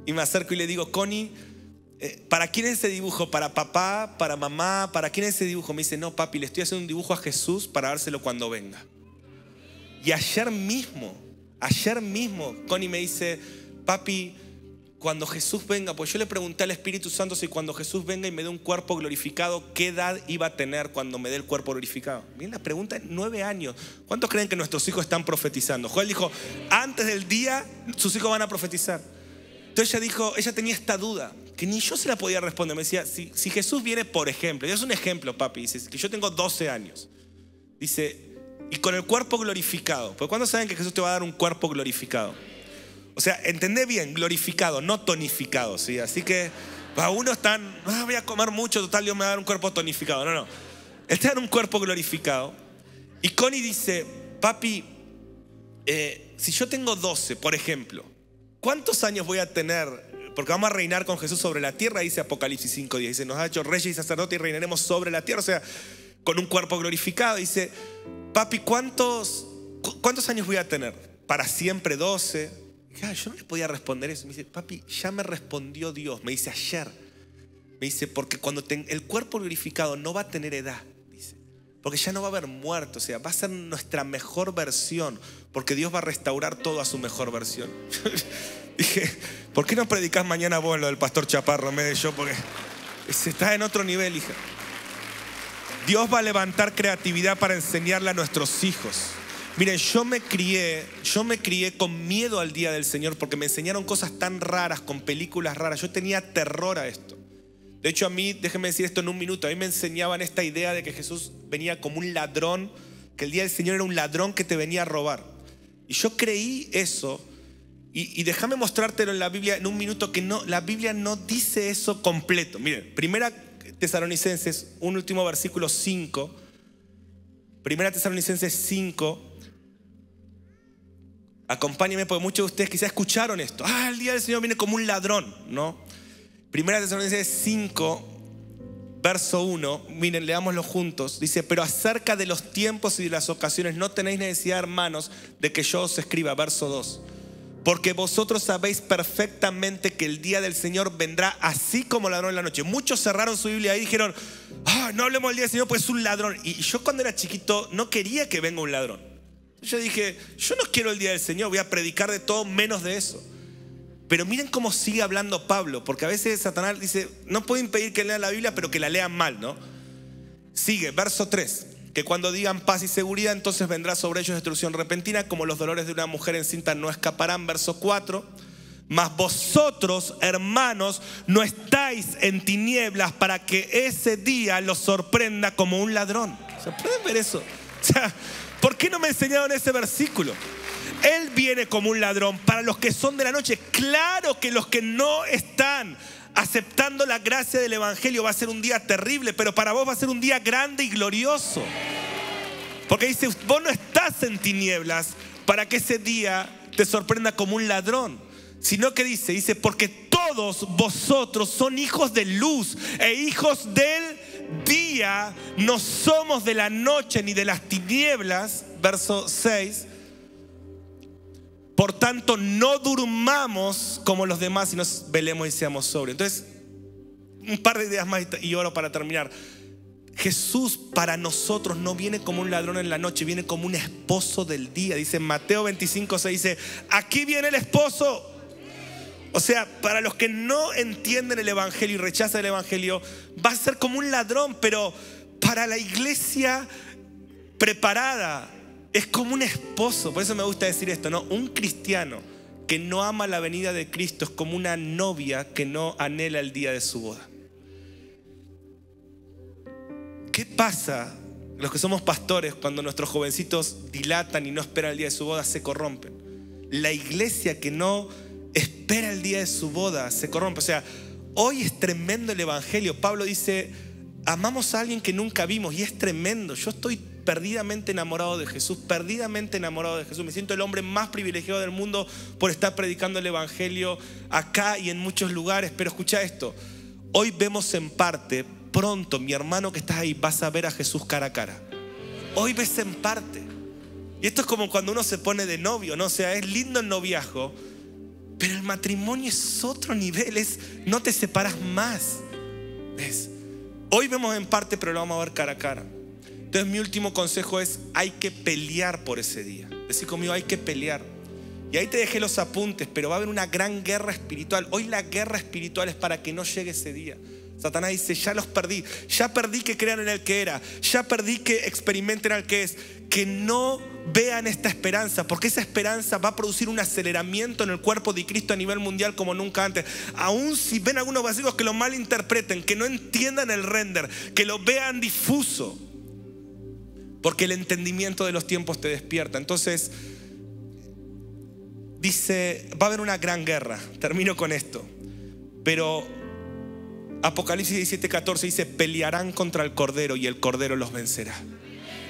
y me acerco y le digo, Connie, ¿para quién es ese dibujo? ¿Para papá? ¿Para mamá? ¿Para quién es ese dibujo? Me dice, no, papi, le estoy haciendo un dibujo a Jesús para dárselo cuando venga. Y ayer mismo, ayer mismo, Connie me dice, papi, cuando Jesús venga, pues yo le pregunté al Espíritu Santo si cuando Jesús venga y me dé un cuerpo glorificado, ¿qué edad iba a tener cuando me dé el cuerpo glorificado? Miren la pregunta es nueve años. ¿Cuántos creen que nuestros hijos están profetizando? Joel dijo, antes del día sus hijos van a profetizar. Entonces ella dijo, ella tenía esta duda, que ni yo se la podía responder. Me decía, si, si Jesús viene, por ejemplo, y es un ejemplo, papi, dice, que yo tengo 12 años. Dice, y con el cuerpo glorificado. Porque ¿cuándo saben que Jesús te va a dar un cuerpo glorificado? O sea, entendé bien, glorificado, no tonificado, ¿sí? Así que para uno están, ah, voy a comer mucho, total, Dios me va a dar un cuerpo tonificado. No, no. Él te da un cuerpo glorificado. Y Connie dice, papi, eh, si yo tengo 12, por ejemplo, ¿cuántos años voy a tener? Porque vamos a reinar con Jesús sobre la tierra, dice Apocalipsis 5.10. Dice, nos ha hecho reyes y sacerdotes y reinaremos sobre la tierra, o sea, con un cuerpo glorificado. Dice, papi, ¿cuántos, cuántos años voy a tener? ¿Para siempre 12? yo no le podía responder eso. Me dice, papi, ya me respondió Dios. Me dice ayer. Me dice, porque cuando el cuerpo glorificado no va a tener edad. Dice, porque ya no va a haber muerto. O sea, va a ser nuestra mejor versión. Porque Dios va a restaurar todo a su mejor versión. Dije, ¿por qué no predicas mañana vos lo del pastor Chaparro en vez de yo? Porque se está en otro nivel, hija. Dios va a levantar creatividad para enseñarle a nuestros hijos. Miren, yo me crié, yo me crié con miedo al día del Señor porque me enseñaron cosas tan raras, con películas raras. Yo tenía terror a esto. De hecho, a mí, déjenme decir esto en un minuto, a mí me enseñaban esta idea de que Jesús venía como un ladrón, que el día del Señor era un ladrón que te venía a robar. Y yo creí eso. Y, déjame mostrártelo en la Biblia en un minuto que no, la Biblia no dice eso completo. Miren, primera Tesalonicenses, un último versículo 5. Primera Tesalonicenses 5, Acompáñenme porque muchos de ustedes quizás escucharon esto. Ah, el día del Señor viene como un ladrón, ¿no? Primera Tesalonicenses 5, verso 1, miren, leámoslo juntos. Dice, pero acerca de los tiempos y de las ocasiones no tenéis necesidad, hermanos, de que yo os escriba, verso 2. Porque vosotros sabéis perfectamente que el día del Señor vendrá así como ladrón en la noche. Muchos cerraron su Biblia y dijeron, ah, no hablemos del día del Señor, pues es un ladrón. Y yo cuando era chiquito no quería que venga un ladrón. Yo dije, yo no quiero el día del Señor, voy a predicar de todo menos de eso. Pero miren cómo sigue hablando Pablo, porque a veces Satanás dice, no puedo impedir que lean la Biblia, pero que la lean mal, ¿no? Sigue, verso 3, que cuando digan paz y seguridad, entonces vendrá sobre ellos destrucción repentina, como los dolores de una mujer encinta no escaparán, verso 4. Mas vosotros, hermanos, no estáis en tinieblas para que ese día los sorprenda como un ladrón. ¿Pueden ver eso? O sea, ¿Por qué no me enseñaron ese versículo? Él viene como un ladrón para los que son de la noche. Claro que los que no están aceptando la gracia del Evangelio va a ser un día terrible, pero para vos va a ser un día grande y glorioso. Porque dice, vos no estás en tinieblas para que ese día te sorprenda como un ladrón, sino que dice, dice, porque todos vosotros son hijos de luz e hijos del día, no somos de la noche ni de las tinieblas, verso 6. Por tanto, no durmamos como los demás nos velemos y seamos sobre. Entonces, un par de ideas más y oro para terminar. Jesús para nosotros no viene como un ladrón en la noche, viene como un esposo del día. Dice Mateo 25, se dice, aquí viene el esposo. O sea, para los que no entienden el Evangelio y rechazan el Evangelio, va a ser como un ladrón, pero para la iglesia preparada es como un esposo. Por eso me gusta decir esto, ¿no? Un cristiano que no ama la venida de Cristo es como una novia que no anhela el día de su boda. ¿Qué pasa los que somos pastores cuando nuestros jovencitos dilatan y no esperan el día de su boda se corrompen? La iglesia que no espera el día de su boda, se corrompe. O sea, hoy es tremendo el Evangelio. Pablo dice, amamos a alguien que nunca vimos y es tremendo. Yo estoy perdidamente enamorado de Jesús, perdidamente enamorado de Jesús. Me siento el hombre más privilegiado del mundo por estar predicando el Evangelio acá y en muchos lugares. Pero escucha esto, hoy vemos en parte, pronto mi hermano que estás ahí vas a ver a Jesús cara a cara. Hoy ves en parte. Y esto es como cuando uno se pone de novio, ¿no? O sea, es lindo el noviazgo, Pero el matrimonio es otro nivel, es, no te separas más. Hoy vemos en parte, pero lo vamos a ver cara a cara. Entonces mi último consejo es, hay que pelear por ese día. Decir conmigo, hay que pelear. Y ahí te dejé los apuntes, pero va a haber una gran guerra espiritual. Hoy la guerra espiritual es para que no llegue ese día. Satanás dice, ya los perdí, ya perdí que crean en el que era, ya perdí que experimenten al que es, que no vean esta esperanza, porque esa esperanza va a producir un aceleramiento en el cuerpo de Cristo a nivel mundial como nunca antes. Aún si ven algunos vacíos que lo malinterpreten, que no entiendan el render, que lo vean difuso, porque el entendimiento de los tiempos te despierta. Entonces, dice, va a haber una gran guerra, termino con esto, pero Apocalipsis 17, 14 dice, pelearán contra el Cordero y el Cordero los vencerá.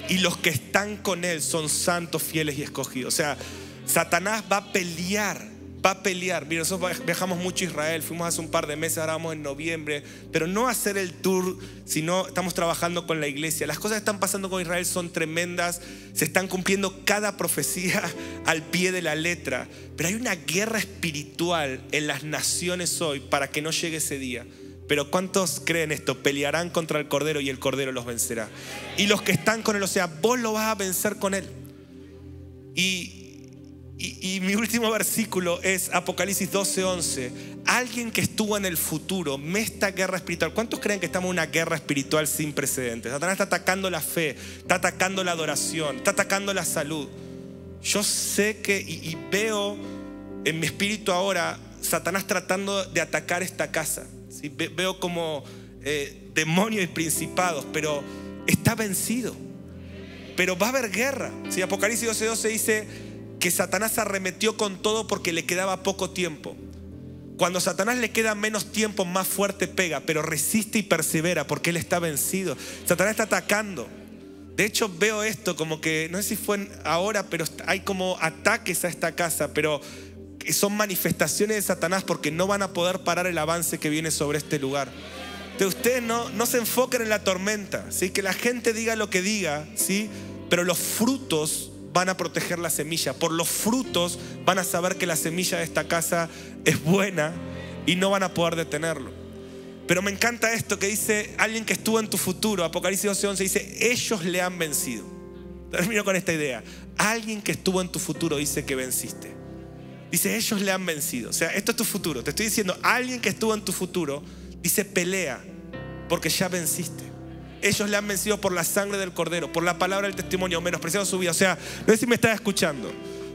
Y los que están con Él son santos, fieles y escogidos. O sea, Satanás va a pelear, va a pelear. Mira, nosotros viajamos mucho a Israel, fuimos hace un par de meses, ahora vamos en noviembre, pero no hacer el tour, sino estamos trabajando con la iglesia. Las cosas que están pasando con Israel son tremendas, se están cumpliendo cada profecía al pie de la letra, pero hay una guerra espiritual en las naciones hoy para que no llegue ese día. Pero ¿cuántos creen esto? Pelearán contra el Cordero y el Cordero los vencerá. Y los que están con él, o sea, vos lo vas a vencer con él. Y, y, mi último versículo es Apocalipsis 12:11. Alguien que estuvo en el futuro, me esta guerra espiritual. ¿Cuántos creen que estamos en una guerra espiritual sin precedentes? Satanás está atacando la fe, está atacando la adoración, está atacando la salud. Yo sé que y veo en mi espíritu ahora Satanás tratando de atacar esta casa. Veo como eh, demonios y principados, pero está vencido. Pero va a haber guerra. Si Apocalipsis 12:12 dice que Satanás arremetió con todo porque le quedaba poco tiempo. Cuando a Satanás le queda menos tiempo, más fuerte pega, pero resiste y persevera porque él está vencido. Satanás está atacando. De hecho, veo esto como que, no sé si fue ahora, pero hay como ataques a esta casa, pero son manifestaciones de Satanás porque no van a poder parar el avance que viene sobre este lugar. De ustedes no, no se enfoquen en la tormenta, ¿sí? que la gente diga lo que diga, ¿sí? pero los frutos van a proteger la semilla. Por los frutos van a saber que la semilla de esta casa es buena y no van a poder detenerlo. Pero me encanta esto que dice alguien que estuvo en tu futuro, Apocalipsis 12:11 dice, ellos le han vencido. Termino con esta idea. Alguien que estuvo en tu futuro dice que venciste. Dice, ellos le han vencido. O sea, esto es tu futuro. Te estoy diciendo, alguien que estuvo en tu futuro, dice, pelea, porque ya venciste. Ellos le han vencido por la sangre del cordero, por la palabra del testimonio, menospreciando su vida. O sea, no sé si me estás escuchando.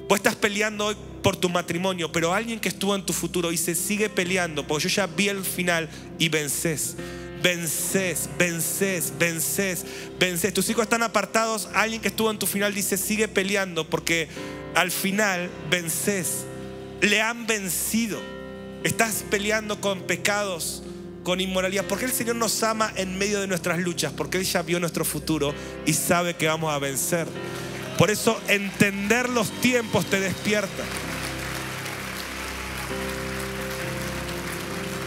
Vos estás peleando hoy por tu matrimonio, pero alguien que estuvo en tu futuro dice, sigue peleando, porque yo ya vi el final y vences. Vences, vences, vences, vences. Tus hijos están apartados, alguien que estuvo en tu final dice, sigue peleando, porque al final vences le han vencido. Estás peleando con pecados, con inmoralidad. Porque el Señor nos ama en medio de nuestras luchas, porque Él ya vio nuestro futuro y sabe que vamos a vencer. Por eso entender los tiempos te despierta.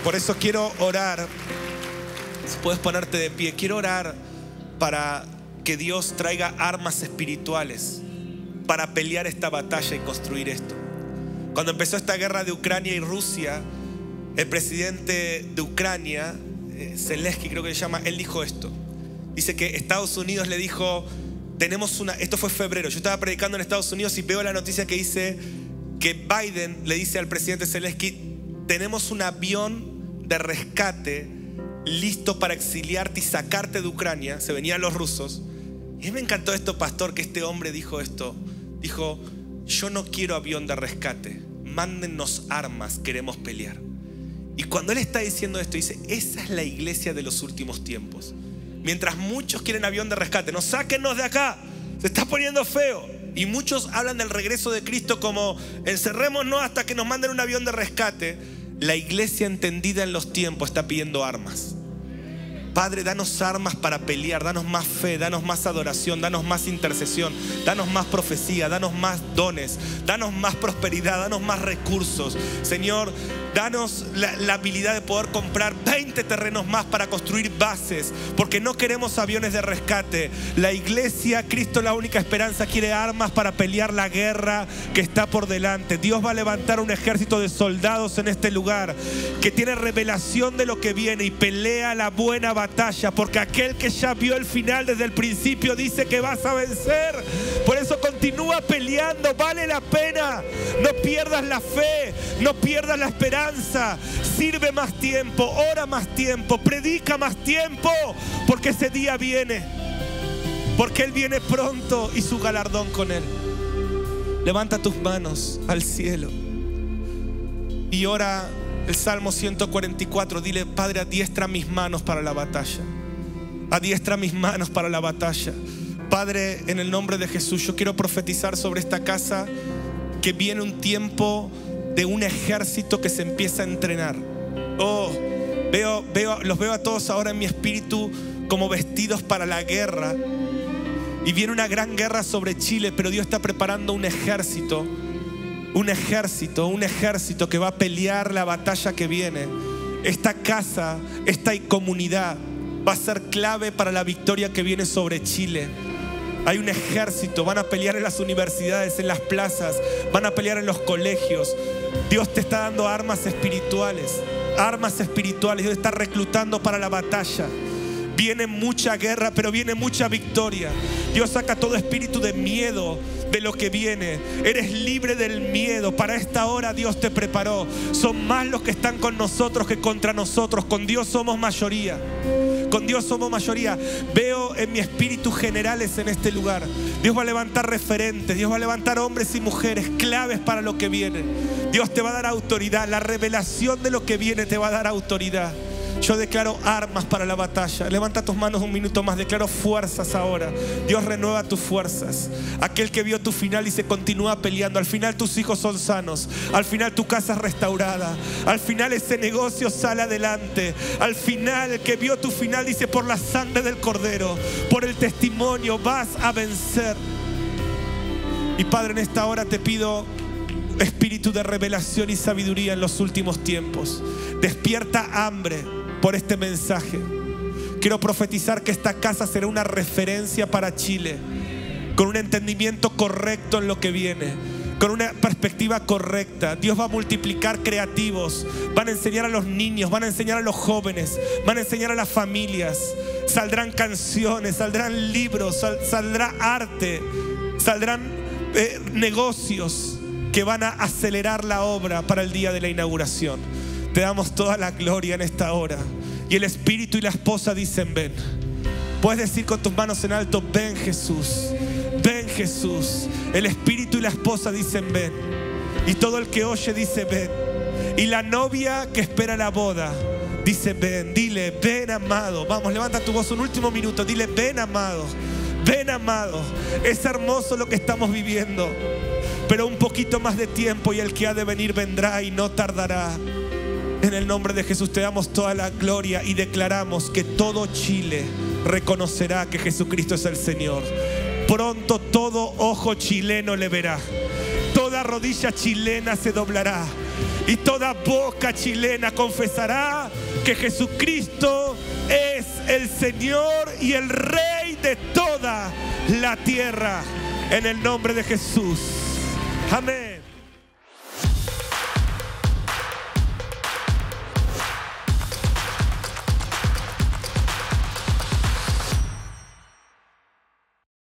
Por eso quiero orar, si puedes ponerte de pie, quiero orar para que Dios traiga armas espirituales para pelear esta batalla y construir esto. Cuando empezó esta guerra de Ucrania y Rusia, el presidente de Ucrania, eh, Zelensky creo que se llama, él dijo esto. Dice que Estados Unidos le dijo, tenemos una, esto fue febrero, yo estaba predicando en Estados Unidos y veo la noticia que dice que Biden le dice al presidente Zelensky, tenemos un avión de rescate listo para exiliarte y sacarte de Ucrania, se venían los rusos. Y me encantó esto, pastor, que este hombre dijo esto. Dijo, yo no quiero avión de rescate, mándennos armas, queremos pelear. Y cuando él está diciendo esto, dice, esa es la iglesia de los últimos tiempos. Mientras muchos quieren avión de rescate, no sáquennos de acá, se está poniendo feo. Y muchos hablan del regreso de Cristo como encerrémonos hasta que nos manden un avión de rescate. La iglesia entendida en los tiempos está pidiendo armas. Padre, danos armas para pelear, danos más fe, danos más adoración, danos más intercesión, danos más profecía, danos más dones, danos más prosperidad, danos más recursos. Señor, Danos la, habilidad de poder comprar 20 terrenos más para construir bases, porque no queremos aviones de rescate. La iglesia, Cristo la única esperanza, quiere armas para pelear la guerra que está por delante. Dios va a levantar un ejército de soldados en este lugar que tiene revelación de lo que viene y pelea la buena batalla, porque aquel que ya vio el final desde el principio dice que vas a vencer. Por eso continúa peleando, vale la pena. No pierdas la fe, no pierdas la esperanza. Sirve más tiempo, ora más tiempo, predica más tiempo, porque ese día viene. Porque Él viene pronto y su galardón con Él. Levanta tus manos al cielo y ora el Salmo 144. Dile, Padre, adiestra mis manos para la batalla. Adiestra mis manos para la batalla. Padre, en el nombre de Jesús, yo quiero profetizar sobre esta casa que viene un tiempo de un ejército que se empieza a entrenar. Oh, veo, veo, los veo a todos ahora en mi espíritu como vestidos para la guerra. Y viene una gran guerra sobre Chile, pero Dios está preparando un ejército, un ejército, un ejército que va a pelear la batalla que viene. Esta casa, esta comunidad va a ser clave para la victoria que viene sobre Chile. Hay un ejército, van a pelear en las universidades, en las plazas, van a pelear en los colegios. Dios te está dando armas espirituales, armas espirituales. Dios está reclutando para la batalla. Viene mucha guerra, pero viene mucha victoria. Dios saca todo espíritu de miedo de lo que viene. Eres libre del miedo. Para esta hora Dios te preparó. Son más los que están con nosotros que contra nosotros. Con Dios somos mayoría. Con Dios somos mayoría. Veo en mi espíritu generales en este lugar. Dios va a levantar referentes. Dios va a levantar hombres y mujeres claves para lo que viene. Dios te va a dar autoridad. La revelación de lo que viene te va a dar autoridad. Yo declaro armas para la batalla. Levanta tus manos un minuto más. Declaro fuerzas ahora. Dios renueva tus fuerzas. Aquel que vio tu final y se continúa peleando. Al final tus hijos son sanos. Al final tu casa es restaurada. Al final ese negocio sale adelante. Al final el que vio tu final dice por la sangre del cordero, por el testimonio vas a vencer. Y Padre, en esta hora te pido espíritu de revelación y sabiduría en los últimos tiempos. Despierta hambre por este mensaje. Quiero profetizar que esta casa será una referencia para Chile, con un entendimiento correcto en lo que viene, con una perspectiva correcta. Dios va a multiplicar creativos, van a enseñar a los niños, van a enseñar a los jóvenes, van a enseñar a las familias. Saldrán canciones, saldrán libros, saldrá arte, saldrán eh, negocios que van a acelerar la obra para el día de la inauguración. Te damos toda la gloria en esta hora. Y el Espíritu y la esposa dicen, ven. Puedes decir con tus manos en alto, ven Jesús, ven Jesús. El Espíritu y la esposa dicen, ven. Y todo el que oye dice, ven. Y la novia que espera la boda dice, ven, dile, ven amado. Vamos, levanta tu voz un último minuto, dile, ven amado, ven amado. Es hermoso lo que estamos viviendo, pero un poquito más de tiempo y el que ha de venir vendrá y no tardará. En el nombre de Jesús te damos toda la gloria y declaramos que todo Chile reconocerá que Jesucristo es el Señor. Pronto todo ojo chileno le verá. Toda rodilla chilena se doblará. Y toda boca chilena confesará que Jesucristo es el Señor y el Rey de toda la tierra. En el nombre de Jesús. Amén.